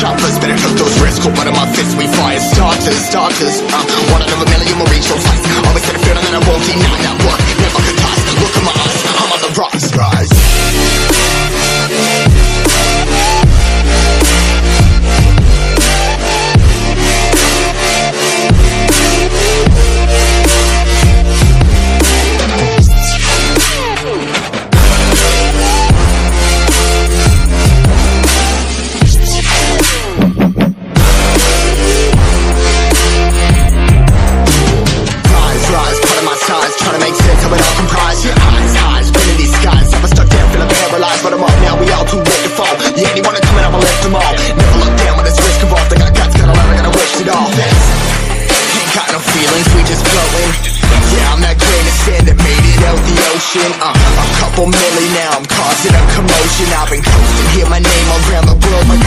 choppers Better cook those hold one of my fists We fire starters, starters. Uh, One out of a million will reach those heights got no feelings, we just floating Yeah, I'm that grain of sand that made it out the ocean. Uh, A couple milli now, I'm causing a commotion. I've been coasting, hear my name around the world like